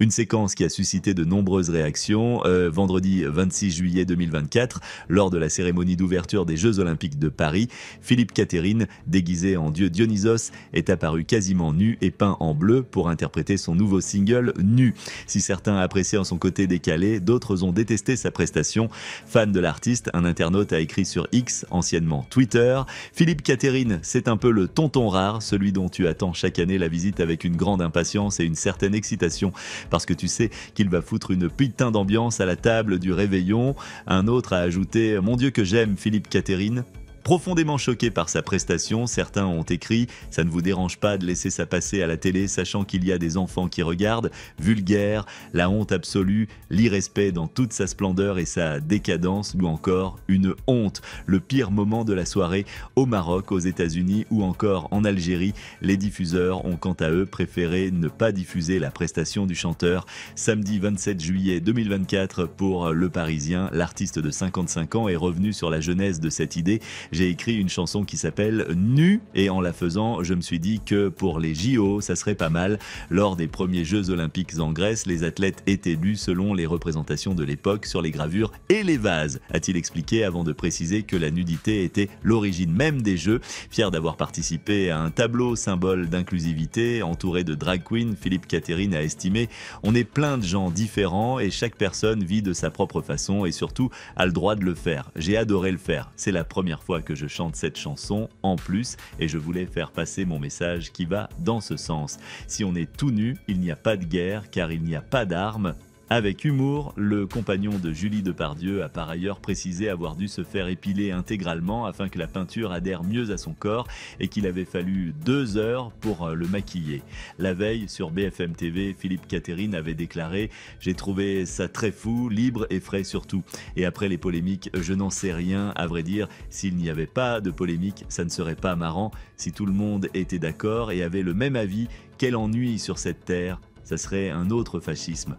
Une séquence qui a suscité de nombreuses réactions. Euh, vendredi 26 juillet 2024, lors de la cérémonie d'ouverture des Jeux Olympiques de Paris, Philippe Catherine, déguisé en dieu Dionysos, est apparu quasiment nu et peint en bleu pour interpréter son nouveau single Nu. Si certains appréciaient en son côté décalé, d'autres ont détesté sa prestation. Fan de l'artiste, un internaute a écrit sur X, anciennement Twitter, Philippe Catherine, c'est un peu le tonton rare, celui dont tu attends chaque année la visite avec une grande impatience et une certaine excitation parce que tu sais qu'il va foutre une putain d'ambiance à la table du réveillon. Un autre a ajouté Mon Dieu que j'aime Philippe Catherine. Profondément choqué par sa prestation, certains ont écrit Ça ne vous dérange pas de laisser ça passer à la télé, sachant qu'il y a des enfants qui regardent Vulgaire, la honte absolue, l'irrespect dans toute sa splendeur et sa décadence, ou encore une honte, le pire moment de la soirée au Maroc, aux États-Unis ou encore en Algérie. Les diffuseurs ont quant à eux préféré ne pas diffuser la prestation du chanteur. Samedi 27 juillet 2024, pour Le Parisien, l'artiste de 55 ans est revenu sur la genèse de cette idée j'ai écrit une chanson qui s'appelle Nu et en la faisant, je me suis dit que pour les JO, ça serait pas mal. Lors des premiers Jeux olympiques en Grèce, les athlètes étaient lus selon les représentations de l'époque sur les gravures et les vases, a-t-il expliqué avant de préciser que la nudité était l'origine même des Jeux. Fier d'avoir participé à un tableau symbole d'inclusivité entouré de drag queens, Philippe Catherine a estimé on est plein de gens différents et chaque personne vit de sa propre façon et surtout a le droit de le faire. J'ai adoré le faire. C'est la première fois que je chante cette chanson en plus et je voulais faire passer mon message qui va dans ce sens. Si on est tout nu, il n'y a pas de guerre car il n'y a pas d'armes, avec humour, le compagnon de Julie Depardieu a par ailleurs précisé avoir dû se faire épiler intégralement afin que la peinture adhère mieux à son corps et qu'il avait fallu deux heures pour euh, le maquiller. La veille, sur BFM TV, Philippe Catherine avait déclaré J'ai trouvé ça très fou, libre et frais surtout. Et après les polémiques, je n'en sais rien. À vrai dire, s'il n'y avait pas de polémique, ça ne serait pas marrant. Si tout le monde était d'accord et avait le même avis, quel ennui sur cette terre, ça serait un autre fascisme.